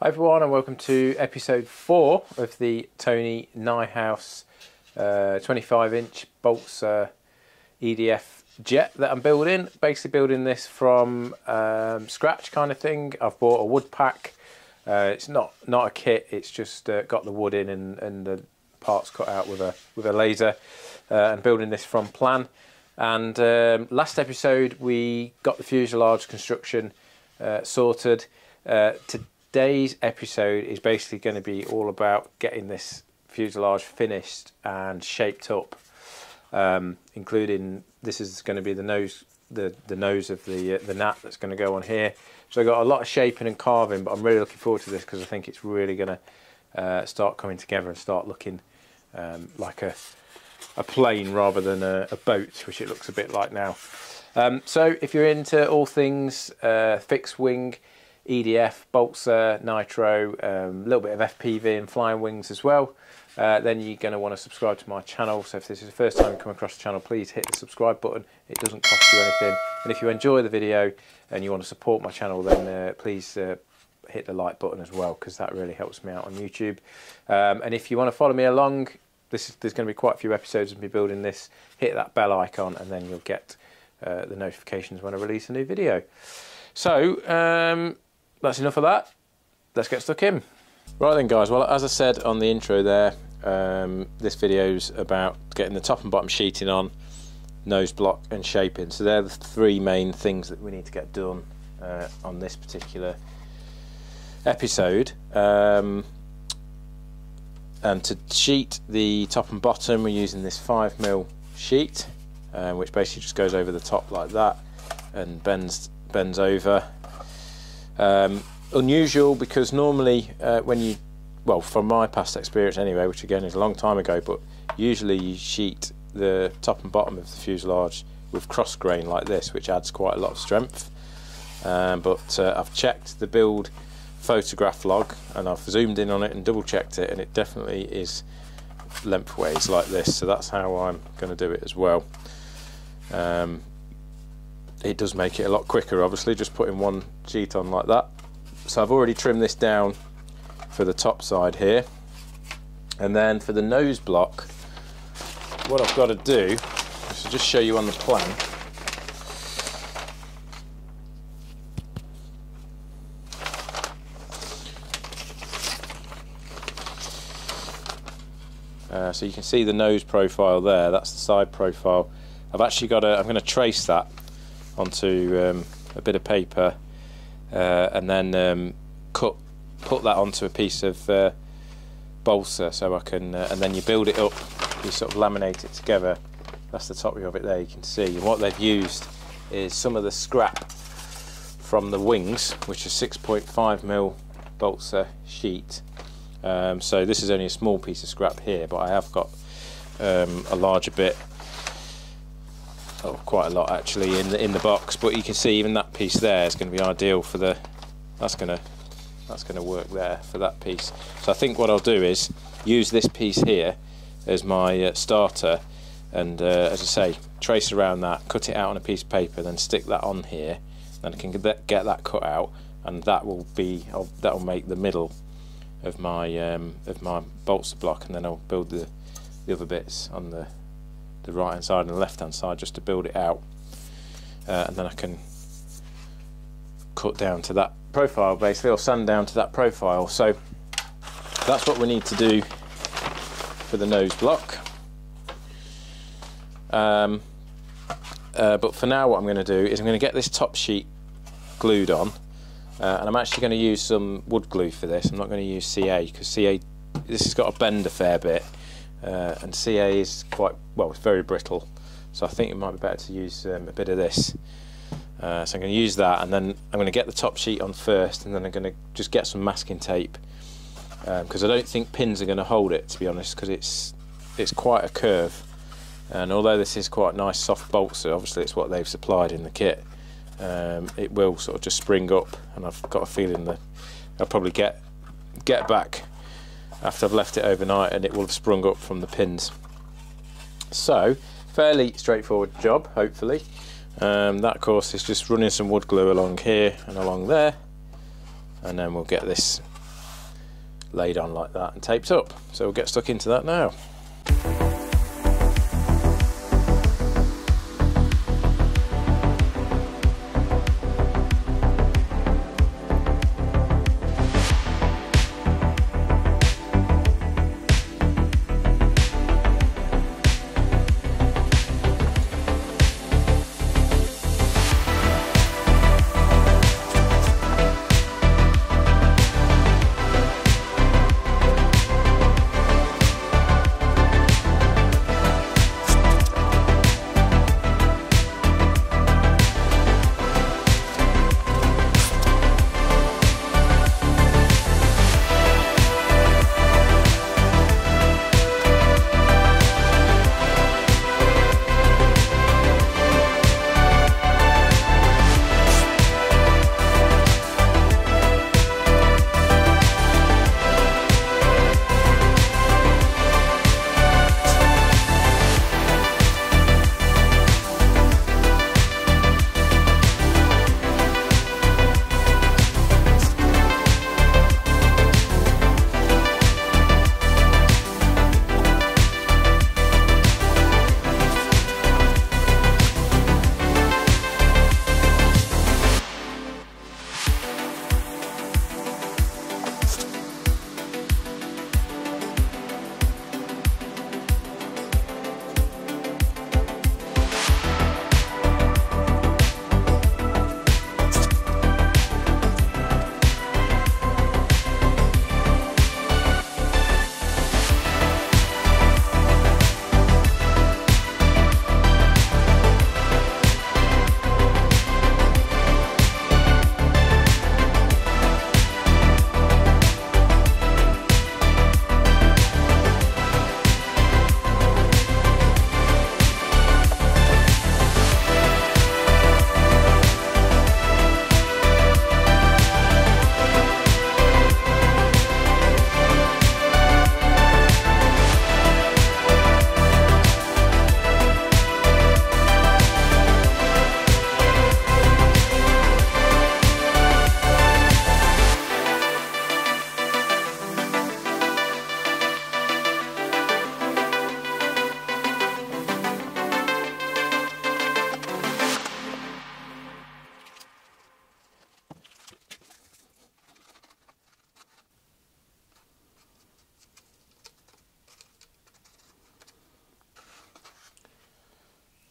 Hi everyone and welcome to episode 4 of the Tony Nijhuis uh, 25 inch Balsa EDF jet that I'm building. Basically building this from um, scratch kind of thing. I've bought a wood pack. Uh, it's not not a kit, it's just uh, got the wood in and, and the parts cut out with a, with a laser uh, and building this from plan. And um, last episode we got the fuselage construction uh, sorted. Uh, today's episode is basically going to be all about getting this fuselage finished and shaped up, um, including this is going to be the nose, the the nose of the uh, the Gnat that's going to go on here. So I got a lot of shaping and carving, but I'm really looking forward to this because I think it's really going to uh, start coming together and start looking um, like a a plane rather than a, a, boat, which it looks a bit like now. Um, so if you're into all things uh, fixed wing, EDF, Balsa, Nitro, a um, little bit of FPV and flying wings as well, uh, then you're going to want to subscribe to my channel. So if this is the first time you come across the channel, please hit the subscribe button. It doesn't cost you anything. And if you enjoy the video and you want to support my channel, then uh, please uh, hit the like button as well because that really helps me out on YouTube. Um, and if you want to follow me along, this is, there's going to be quite a few episodes of me building this. Hit that bell icon and then you'll get uh, the notifications when I release a new video. So um, that's enough of that. Let's get stuck in. Right then guys, well as I said on the intro there, um, this video's about getting the top and bottom sheeting on, nose block and shaping. So they're the three main things that we need to get done uh, on this particular episode. Um, and to sheet the top and bottom we're using this 5mm sheet uh, which basically just goes over the top like that and bends bends over um, unusual because normally uh, when you well from my past experience anyway which again is a long time ago but usually you sheet the top and bottom of the fuselage with cross grain like this which adds quite a lot of strength. Um, but uh, I've checked the build photograph log and I've zoomed in on it and double checked it and it definitely is lengthways like this. So that's how I'm going to do it as well. Um, it does make it a lot quicker obviously just putting one sheet on like that. So I've already trimmed this down for the top side here. And then for the nose block what I've got to do is just show you on the plan. Uh, so you can see the nose profile there, that's the side profile. I've actually got to I'm going to trace that onto um, a bit of paper uh, and then um, cut, put that onto a piece of uh, balsa so I can, uh, and then you build it up, you sort of laminate it together. That's the top view of it there, you can see. And what they've used is some of the scrap from the wings, which is 6.5 mil balsa sheet um, so this is only a small piece of scrap here, but I have got um, a larger bit, oh, quite a lot actually, in the in the box. But you can see even that piece there is going to be ideal for the. That's going to that's going to work there for that piece. So I think what I'll do is use this piece here as my uh, starter, and uh, as I say, trace around that, cut it out on a piece of paper, then stick that on here, and I can get that cut out, and that will be that will make the middle of my um, of my balsa block and then I'll build the, the other bits on the the right hand side and the left hand side just to build it out. Uh, and then I can cut down to that profile basically or sand down to that profile. So that's what we need to do for the nose block. Um, uh, but for now what I'm going to do is I'm going to get this top sheet glued on uh, and I'm actually going to use some wood glue for this. I'm not going to use CA because CA, this has got a bend a fair bit, uh, and CA is quite, well, it's very brittle. So I think it might be better to use um, a bit of this. Uh, so I'm going to use that, and then I'm going to get the top sheet on first, and then I'm going to just get some masking tape because um, I don't think pins are going to hold it, to be honest, because it's it's quite a curve. And although this is quite nice soft balsa, obviously it's what they've supplied in the kit um, it will sort of just spring up and I've got a feeling that I'll probably get get back after I've left it overnight and it will have sprung up from the pins so fairly straightforward job hopefully um, that course is just running some wood glue along here and along there and then we'll get this laid on like that and taped up. So we'll get stuck into that now.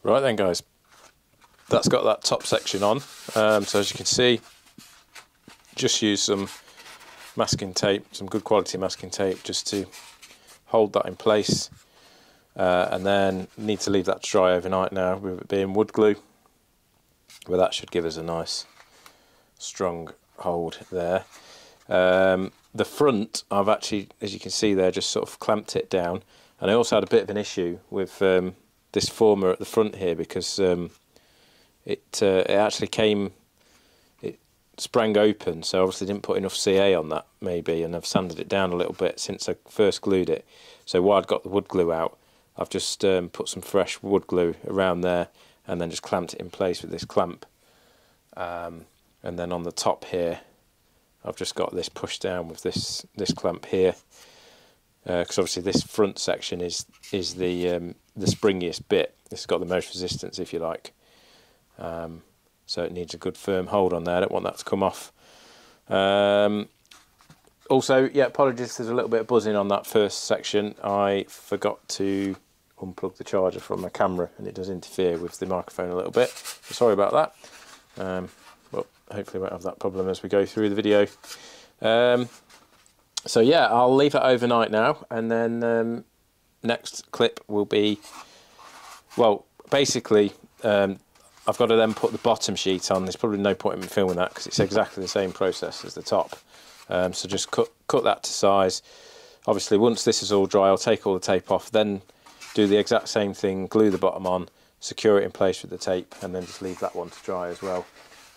Right then guys, that's got that top section on. Um, so as you can see, just use some masking tape, some good quality masking tape just to hold that in place. Uh, and then need to leave that to dry overnight now with it being wood glue. But that should give us a nice strong hold there. Um, the front, I've actually, as you can see there, just sort of clamped it down. And I also had a bit of an issue with um, this former at the front here because um, it uh, it actually came it sprang open so obviously didn't put enough CA on that maybe and I've sanded it down a little bit since I first glued it. So while I'd got the wood glue out I've just um, put some fresh wood glue around there and then just clamped it in place with this clamp. Um, and then on the top here I've just got this pushed down with this this clamp here because uh, obviously this front section is is the um, the springiest bit. It's got the most resistance, if you like. Um, so it needs a good firm hold on there. I don't want that to come off. Um, also, yeah, apologies. There's a little bit of buzzing on that first section. I forgot to unplug the charger from my camera, and it does interfere with the microphone a little bit. So sorry about that. Um, but hopefully, we won't have that problem as we go through the video. So yeah, I'll leave it overnight now, and then um, next clip will be, well, basically, um, I've got to then put the bottom sheet on. There's probably no point in filming that because it's exactly the same process as the top. Um, so just cut cut that to size. Obviously, once this is all dry, I'll take all the tape off, then do the exact same thing, glue the bottom on, secure it in place with the tape, and then just leave that one to dry as well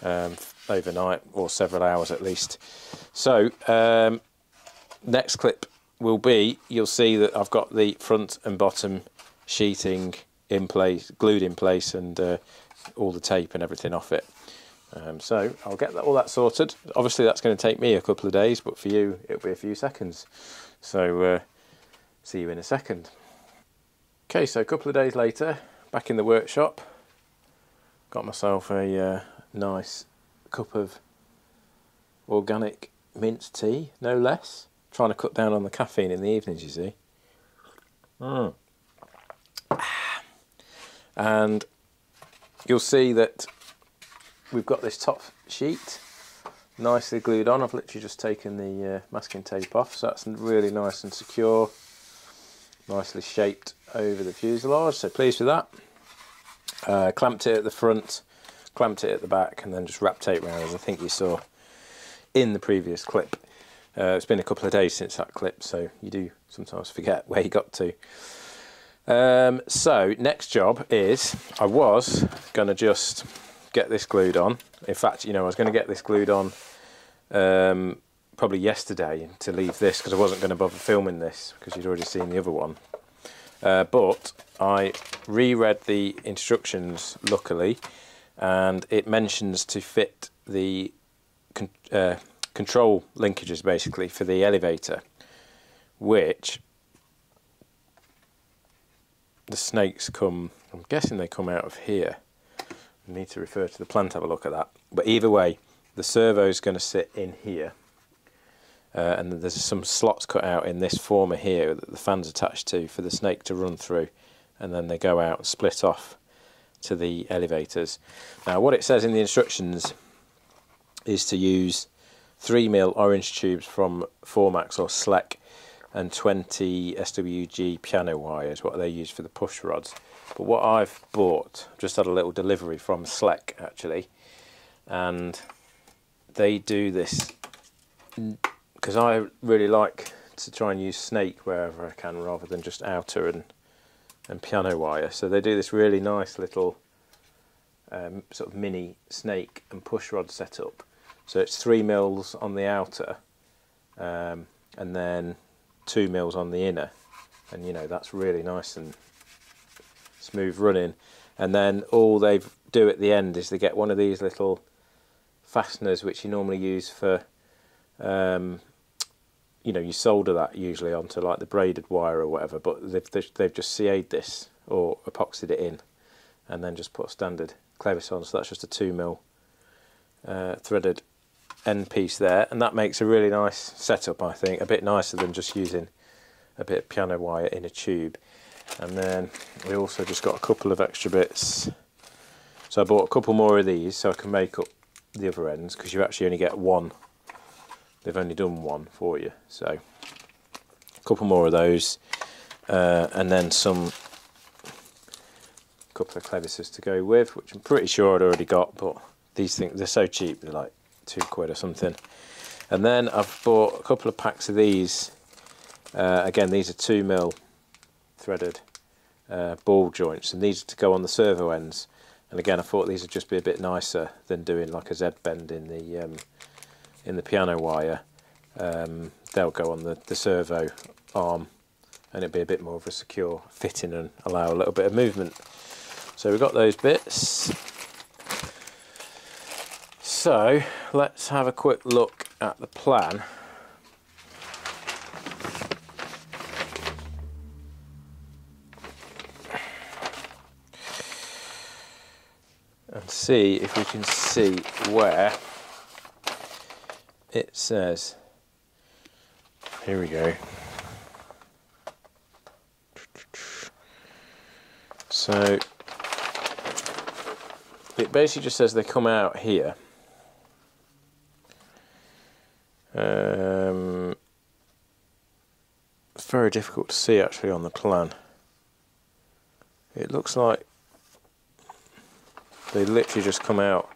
um, overnight or several hours at least. So um, next clip will be, you'll see that I've got the front and bottom sheeting in place, glued in place, and uh, all the tape and everything off it. Um, so I'll get that, all that sorted. Obviously that's going to take me a couple of days, but for you it'll be a few seconds. So uh, see you in a second. Okay, so a couple of days later, back in the workshop, got myself a uh, nice cup of organic mint tea, no less. Trying to cut down on the caffeine in the evenings, you see. Mm. And you'll see that we've got this top sheet nicely glued on. I've literally just taken the uh, masking tape off, so that's really nice and secure, nicely shaped over the fuselage, so pleased with that. Uh, clamped it at the front, clamped it at the back, and then just wrapped tape around as I think you saw in the previous clip. Uh, it's been a couple of days since that clip, so you do sometimes forget where you got to. Um, so, next job is I was going to just get this glued on. In fact, you know, I was going to get this glued on um, probably yesterday to leave this because I wasn't going to bother filming this because you'd already seen the other one. Uh, but I reread the instructions, luckily, and it mentions to fit the uh, control linkages basically for the elevator, which the snakes come, I'm guessing they come out of here. I need to refer to the plan to have a look at that. But either way, the servo is going to sit in here. Uh, and there's some slots cut out in this former here that the fan's attached to for the snake to run through and then they go out and split off to the elevators. Now what it says in the instructions is to use 3mm orange tubes from Formax or Slec and 20 SWG piano wires, what they use for the push rods. But what I've bought, just had a little delivery from Slec actually, and they do this because I really like to try and use snake wherever I can rather than just outer and and piano wire. So they do this really nice little um, sort of mini snake and push rod setup. So it's three mils on the outer, um, and then two mils on the inner, and you know that's really nice and smooth running. And then all they do at the end is they get one of these little fasteners which you normally use for um, you know you solder that usually onto like the braided wire or whatever but they've, they've just CA'd this or epoxied it in and then just put a standard clevis on so that's just a 2 mil uh, threaded end piece there and that makes a really nice setup I think a bit nicer than just using a bit of piano wire in a tube. And then we also just got a couple of extra bits. So I bought a couple more of these so I can make up the other ends because you actually only get one. They've only done one for you. So a couple more of those uh, and then some couple of clevises to go with which I'm pretty sure I'd already got but these things they're so cheap they're like two quid or something. And then I've bought a couple of packs of these. Uh, again these are two mil threaded uh, ball joints and these are to go on the servo ends. And again I thought these would just be a bit nicer than doing like a Z bend in the um, in the piano wire. Um, they'll go on the, the servo arm and it'll be a bit more of a secure fitting and allow a little bit of movement. So we've got those bits so let's have a quick look at the plan. And see if we can see where it says here we go. So it basically just says they come out here um, it's very difficult to see actually on the plan it looks like they literally just come out.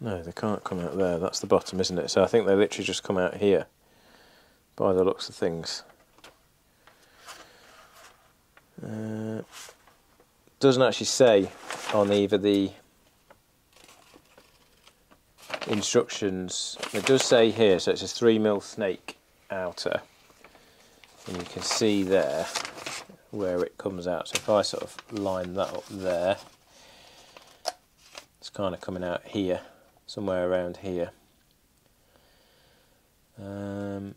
No, they can't come out there. That's the bottom, isn't it? So I think they literally just come out here by the looks of things. Uh, doesn't actually say on either the instructions. It does say here, so it's a 3 mil snake outer. And you can see there where it comes out. So if I sort of line that up there, it's kind of coming out here, somewhere around here. Um,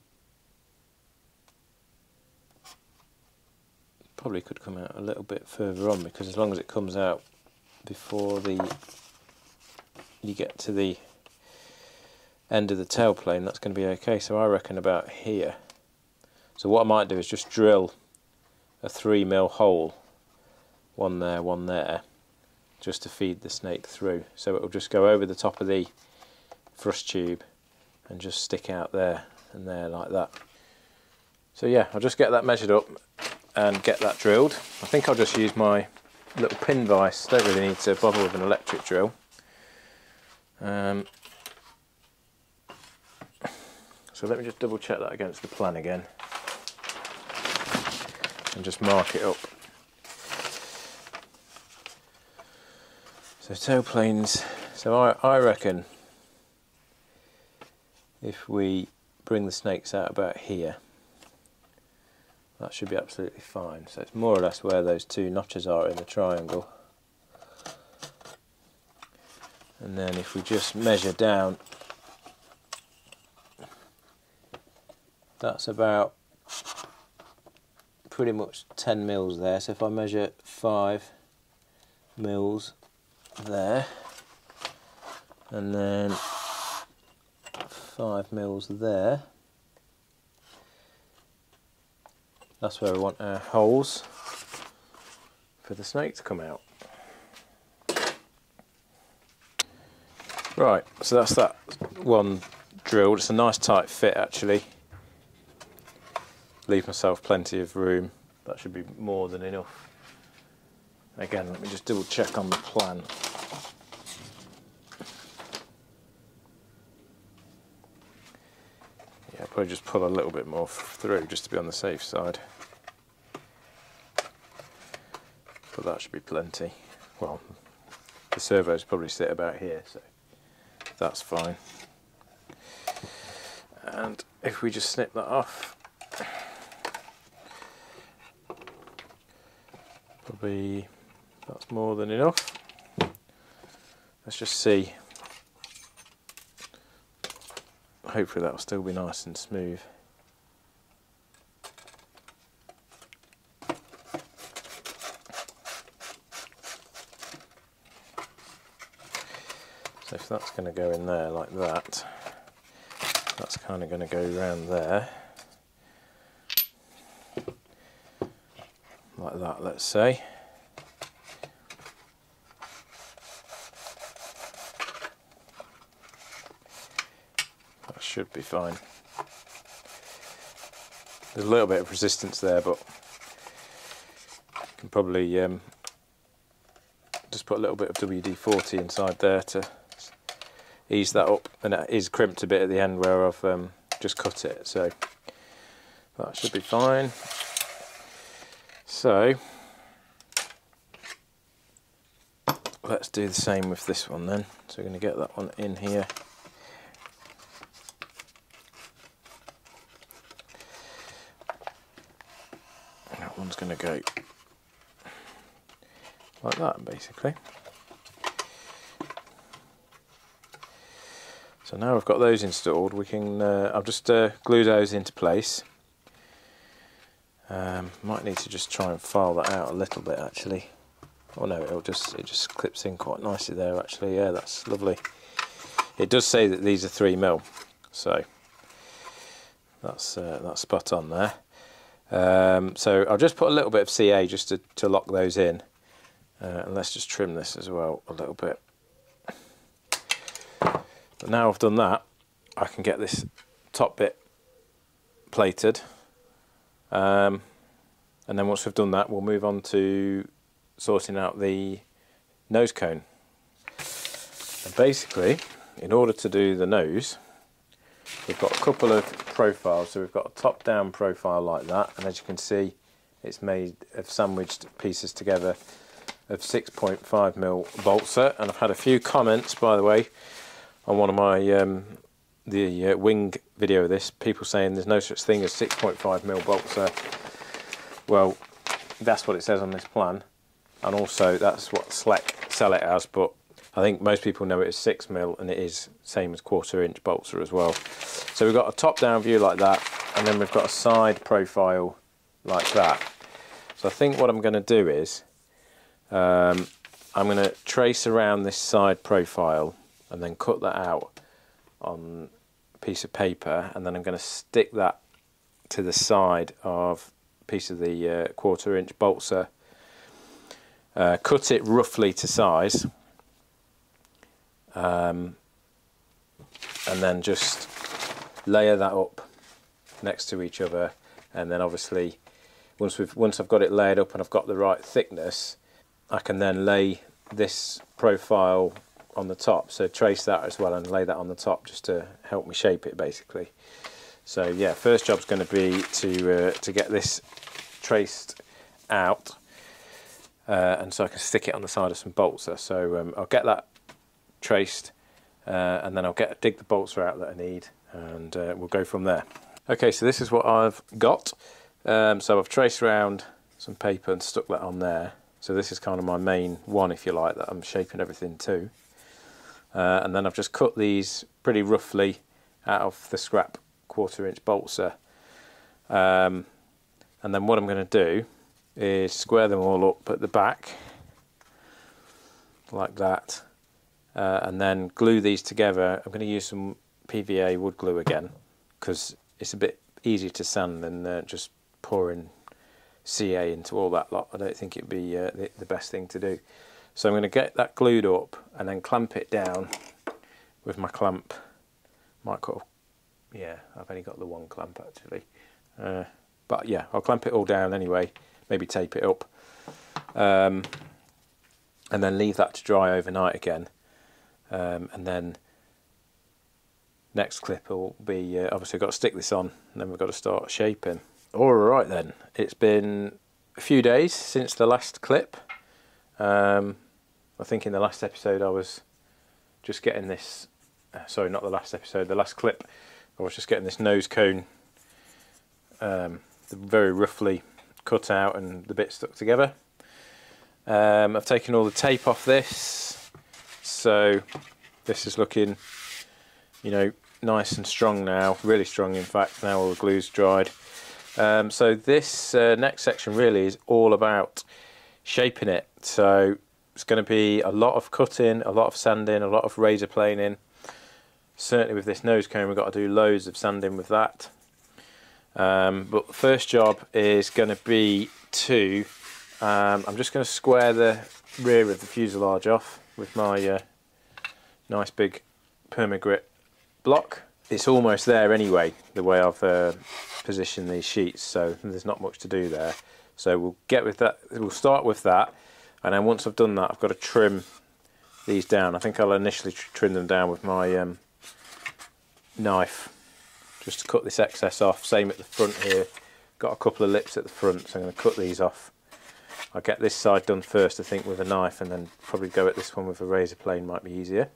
probably could come out a little bit further on because as long as it comes out before the you get to the end of the tailplane, that's going to be okay. So I reckon about here. So what I might do is just drill a 3 mil hole one there one there just to feed the snake through. So it will just go over the top of the thrust tube and just stick out there and there like that. So yeah I'll just get that measured up and get that drilled. I think I'll just use my little pin vise. Don't really need to bother with an electric drill. Um, so let me just double check that against the plan again and just mark it up. So tail planes, so I, I reckon if we bring the snakes out about here, that should be absolutely fine. So it's more or less where those two notches are in the triangle. And then if we just measure down, that's about pretty much 10 mils there. So if I measure 5 mils there, and then 5 mils there, that's where we want our holes for the snake to come out. Right, so that's that one drilled. It's a nice tight fit actually. Leave myself plenty of room. That should be more than enough. Again, let me just double check on the plan. Yeah, probably just pull a little bit more through just to be on the safe side. But that should be plenty. Well, the servos probably sit about here, so that's fine. And if we just snip that off, probably that's more than enough. Let's just see. Hopefully that will still be nice and smooth. So if that's going to go in there like that, that's kind of going to go around there. That, let's say. That should be fine. There's a little bit of resistance there, but can probably um, just put a little bit of WD-40 inside there to ease that up and it is crimped a bit at the end where I've um, just cut it so that should be fine so let's do the same with this one then so we're going to get that one in here that one's going to go like that basically So now we've got those installed, we can. Uh, I've just uh, glued those into place. Um, might need to just try and file that out a little bit actually. Oh no, it'll just it just clips in quite nicely there actually. Yeah, that's lovely. It does say that these are three mil, so that's uh, that's spot on there. Um, so I'll just put a little bit of CA just to, to lock those in, uh, and let's just trim this as well a little bit. But now I've done that, I can get this top bit plated. Um, and then once we've done that, we'll move on to sorting out the nose cone. And basically, in order to do the nose, we've got a couple of profiles. So we've got a top-down profile like that, and as you can see, it's made of sandwiched pieces together of 6.5 mil balsa. And I've had a few comments, by the way, on one of my um, the uh, wing video of this, people saying there's no such thing as 6.5 mil balsa. well, that's what it says on this plan, and also that's what Slec sell it as. But I think most people know it as six mil, and it is same as quarter inch Balsa as well. So we've got a top-down view like that, and then we've got a side profile like that. So I think what I'm going to do is um, I'm going to trace around this side profile and then cut that out on a piece of paper, and then I'm going to stick that to the side of a piece of the uh, quarter inch Balsa. Uh, cut it roughly to size um, and then just layer that up next to each other and then obviously once we've once I've got it layered up and I've got the right thickness I can then lay this profile on the top so trace that as well and lay that on the top just to help me shape it basically so yeah first job's going to be to uh, to get this traced out uh, and so I can stick it on the side of some balsa so um, I'll get that traced uh, and then I'll get dig the balsa out that I need and uh, we'll go from there. Okay, so this is what I've got. Um, so I've traced around some paper and stuck that on there. So this is kind of my main one, if you like, that I'm shaping everything to. Uh, and then I've just cut these pretty roughly out of the scrap quarter inch Balsa. Um, and then what I'm going to do is square them all up at the back like that uh, and then glue these together. I'm going to use some PVA wood glue again because it's a bit easier to sand than uh, just pouring CA into all that lot. I don't think it'd be uh, the, the, best thing to do. So I'm going to get that glued up and then clamp it down with my clamp. Might cut, yeah, I've only got the one clamp actually. Uh, but yeah, I'll clamp it all down anyway, maybe tape it up. Um, and then leave that to dry overnight again um, and then next clip will be uh, obviously I've got to stick this on and then we've got to start shaping. Alright then, it's been a few days since the last clip. Um, I think in the last episode I was just getting this, uh, sorry not the last episode, the last clip, I was just getting this nose cone um, very roughly cut out and the bit stuck together. Um, I've taken all the tape off this so this is looking you know nice and strong now really strong in fact now all the glue's dried um, so this uh, next section really is all about shaping it so it's going to be a lot of cutting a lot of sanding a lot of razor planing certainly with this nose cone we've got to do loads of sanding with that um, but the first job is going to be to um, I'm just going to square the rear of the fuselage off with my uh, nice big Permagrit block. It's almost there anyway, the way I've uh, positioned these sheets, so there's not much to do there. So we'll get with that, we'll start with that, and then once I've done that, I've got to trim these down. I think I'll initially trim them down with my um, knife, just to cut this excess off. Same at the front here, got a couple of lips at the front, so I'm going to cut these off I'll get this side done first I think with a knife and then probably go at this one with a razor plane might be easier.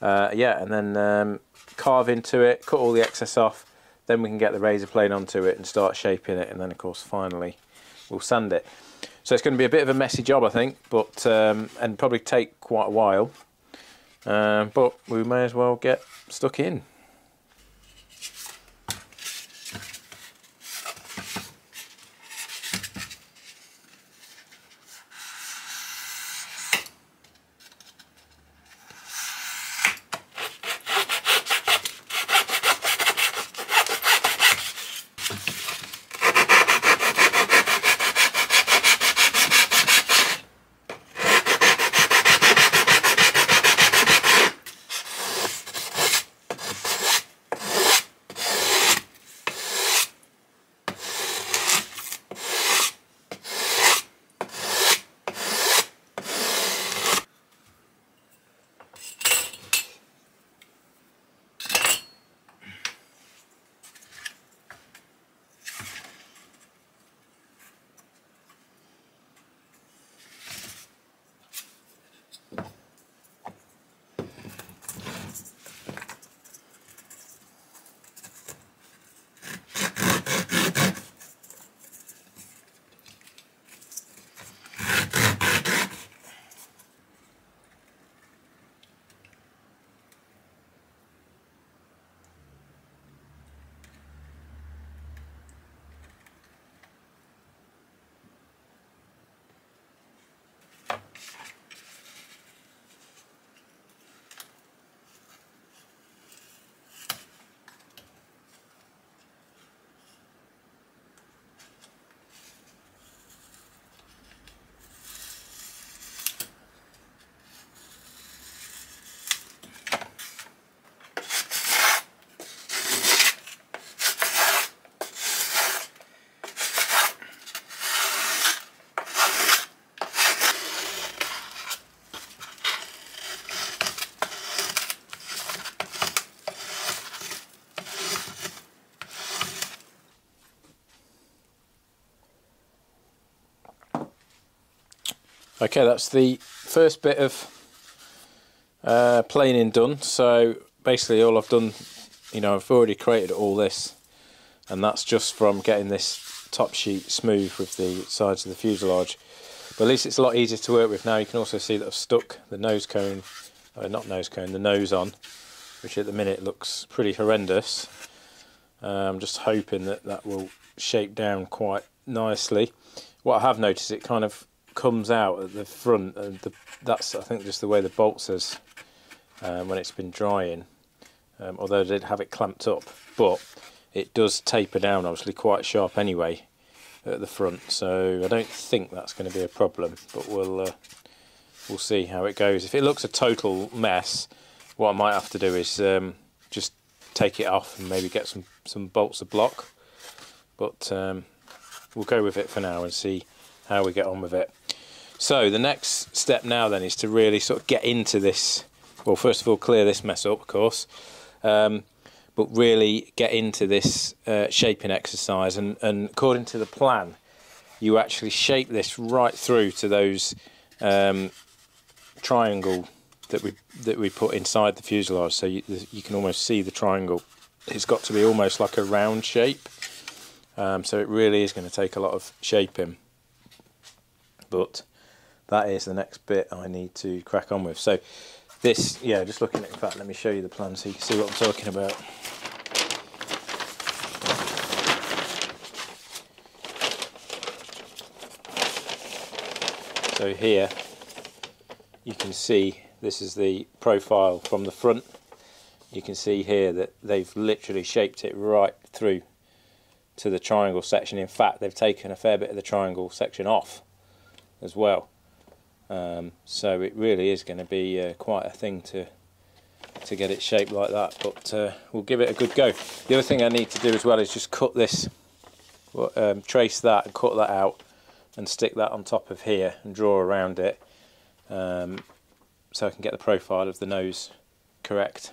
Uh, yeah and then um, carve into it, cut all the excess off, then we can get the razor plane onto it and start shaping it and then of course finally we'll sand it. So it's going to be a bit of a messy job I think but um, and probably take quite a while um, but we may as well get stuck in. Okay, that's the first bit of uh, planing done. So basically all I've done, you know, I've already created all this and that's just from getting this top sheet smooth with the sides of the fuselage. But at least it's a lot easier to work with now. You can also see that I've stuck the nose cone, uh, not nose cone, the nose on, which at the minute looks pretty horrendous. Uh, I'm just hoping that that will shape down quite nicely. What I have noticed, it kind of comes out at the front, and the, that's I think just the way the bolts says um, when it's been drying. Um, although I did have it clamped up, but it does taper down obviously quite sharp anyway at the front. So I don't think that's going to be a problem but we'll uh, we'll see how it goes. If it looks a total mess what I might have to do is um, just take it off and maybe get some some bolts of block. But um, we'll go with it for now and see how we get on with it so the next step now then is to really sort of get into this well first of all clear this mess up of course um, but really get into this uh, shaping exercise. And, and according to the plan, you actually shape this right through to those um, triangle that we that we put inside the fuselage. So you, you can almost see the triangle. It's got to be almost like a round shape. Um, so it really is going to take a lot of shaping. But that is the next bit I need to crack on with. So this, yeah, just looking at, in fact, let me show you the plan so you can see what I'm talking about. So here you can see this is the profile from the front. You can see here that they've literally shaped it right through to the triangle section. In fact, they've taken a fair bit of the triangle section off as well. Um, so it really is going to be uh, quite a thing to to get it shaped like that. But uh, we'll give it a good go. The other thing I need to do as well is just cut this, um, trace that and cut that out and stick that on top of here and draw around it um, so I can get the profile of the nose correct.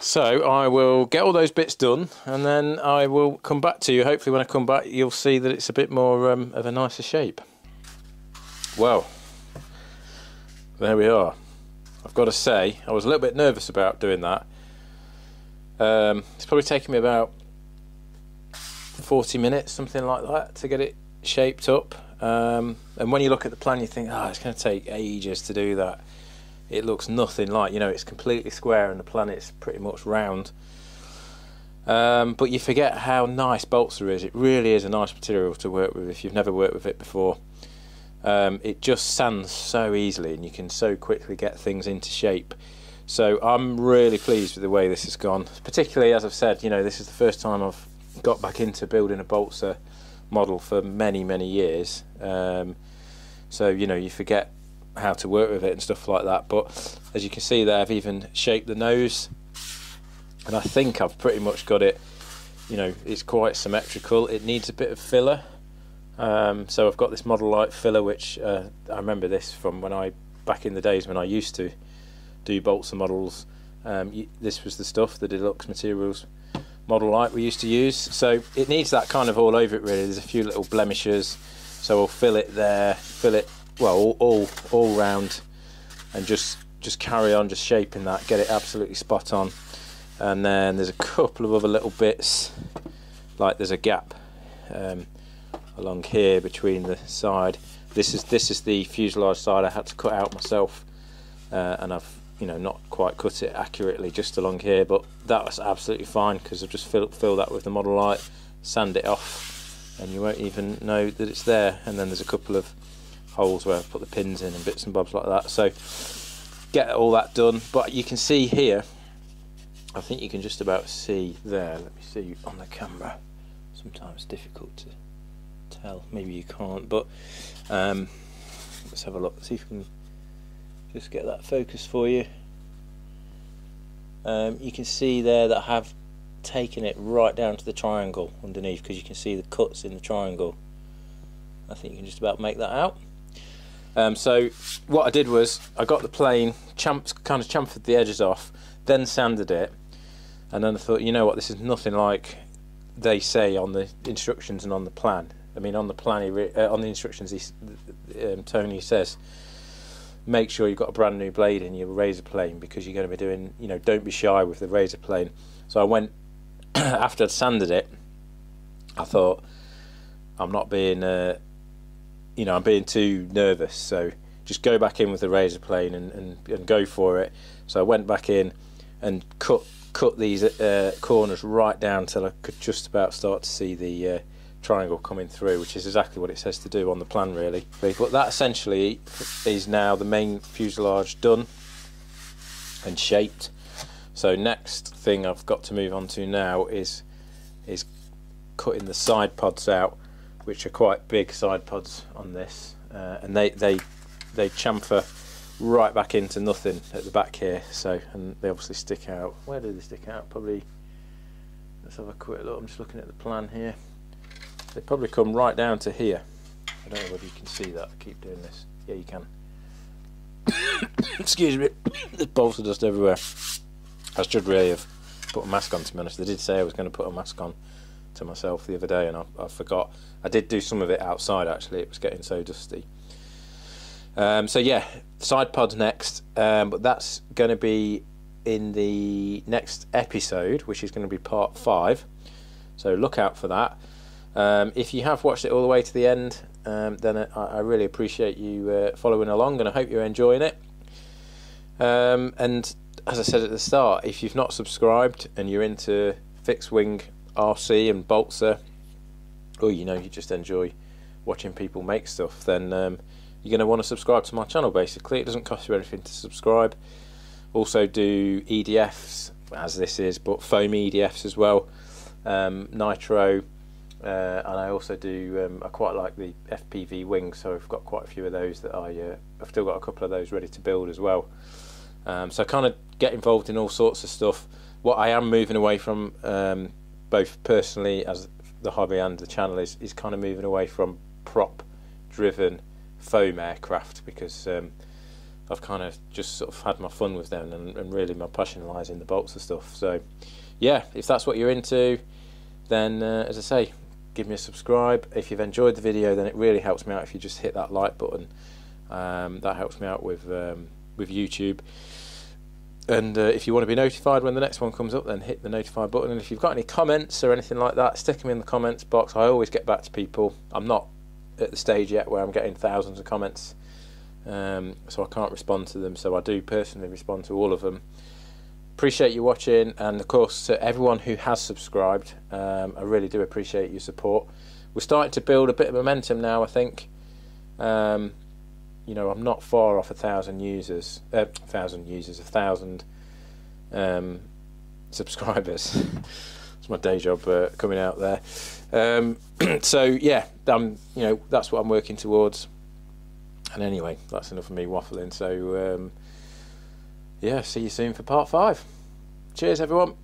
So I will get all those bits done and then I will come back to you. Hopefully when I come back you'll see that it's a bit more um, of a nicer shape. Well, there we are. I've got to say, I was a little bit nervous about doing that. Um, it's probably taken me about 40 minutes, something like that, to get it shaped up. Um, and when you look at the plan, you think, oh, it's going to take ages to do that. It looks nothing like, you know, it's completely square and the planet's pretty much round. Um, but you forget how nice Balsa is. It really is a nice material to work with if you've never worked with it before. Um, it just sands so easily and you can so quickly get things into shape. So I'm really pleased with the way this has gone. Particularly, as I've said, you know, this is the first time I've got back into building a Balsa model for many many years um, so you know you forget how to work with it and stuff like that but as you can see there I've even shaped the nose and I think I've pretty much got it you know it's quite symmetrical it needs a bit of filler um, so I've got this model light filler which uh, I remember this from when I back in the days when I used to do bolts and models um, this was the stuff the deluxe materials model light we used to use. So it needs that kind of all over it really. There's a few little blemishes. So we'll fill it there, fill it, well, all, all, all round and just, just carry on just shaping that, get it absolutely spot on. And then there's a couple of other little bits, like there's a gap um, along here between the side. This is this is the fuselage side I had to cut out myself, uh, and I've you know not quite cut it accurately just along here but that was absolutely fine because I've just fill, fill that with the model light sand it off and you won't even know that it's there and then there's a couple of holes where I've put the pins in and bits and bobs like that. So get all that done. But you can see here I think you can just about see there. Let me see on the camera. Sometimes difficult to tell. Maybe you can't but um, let's have a look. See if we can just get that focus for you. Um, you can see there that I have taken it right down to the triangle underneath because you can see the cuts in the triangle. I think you can just about make that out um, so what I did was I got the plane kind of chamfered the edges off then sanded it and then I thought you know what this is nothing like they say on the instructions and on the plan I mean, on the plan, he uh, on the instructions, he, um, Tony says, make sure you've got a brand new blade in your razor plane because you're going to be doing, you know, don't be shy with the razor plane. So I went after I'd sanded it. I thought I'm not being, uh, you know, I'm being too nervous. So just go back in with the razor plane and, and, and go for it. So I went back in and cut cut these uh, corners right down till I could just about start to see the uh, triangle coming through, which is exactly what it says to do on the plan, really. But that essentially is now the main fuselage done and shaped. So next thing I've got to move on to now is is cutting the side pods out, which are quite big side pods on this, uh, and they they they chamfer right back into nothing at the back here. So and they obviously stick out. Where do they stick out? Probably. Let's have a quick look. I'm just looking at the plan here. They probably come right down to here. I don't know whether you can see that. I keep doing this. Yeah, you can. Excuse me. There's balsa dust everywhere. I should really have put a mask on, to be honest. They did say I was going to put a mask on to myself the other day, and I, I forgot. I did do some of it outside, actually. It was getting so dusty. Um, so, yeah, side pods next. Um, but that's going to be in the next episode, which is going to be part five. So, look out for that. Um, if you have watched it all the way to the end, um, then I, I, really appreciate you uh, following along, and I hope you're enjoying it. Um, and as I said at the start, if you've not subscribed and you're into fixed wing RC and Balsa, or you know you just enjoy watching people make stuff, then um, you're going to want to subscribe to my channel. Basically, it doesn't cost you anything to subscribe. Also, do EDFs as this is, but foam EDFs as well, um, nitro uh, and I also do. Um, I quite like the FPV wings, so I've got quite a few of those that I. Uh, I've still got a couple of those ready to build as well. Um, so I kind of get involved in all sorts of stuff. What I am moving away from, um, both personally as the hobby and the channel, is is kind of moving away from prop-driven foam aircraft because um, I've kind of just sort of had my fun with them, and, and really my passion lies in the balsa and stuff. So, yeah, if that's what you're into, then uh, as I say, give me a subscribe. If you've enjoyed the video, then it really helps me out if you just hit that like button. Um, that helps me out with um, with YouTube. And uh, if you want to be notified when the next one comes up, then hit the notify button. And if you've got any comments or anything like that, stick them in the comments box. I always get back to people. I'm not at the stage yet where I'm getting thousands of comments, um, so I can't respond to them. So I do personally respond to all of them appreciate you watching and of course to everyone who has subscribed um, I really do appreciate your support we're starting to build a bit of momentum now I think um, you know I'm not far off a thousand users a uh, thousand users a thousand um, subscribers it's my day job uh, coming out there um, so yeah you know that's what I'm working towards and anyway that's enough of me waffling so um, yeah, see you soon for part five. Cheers, everyone.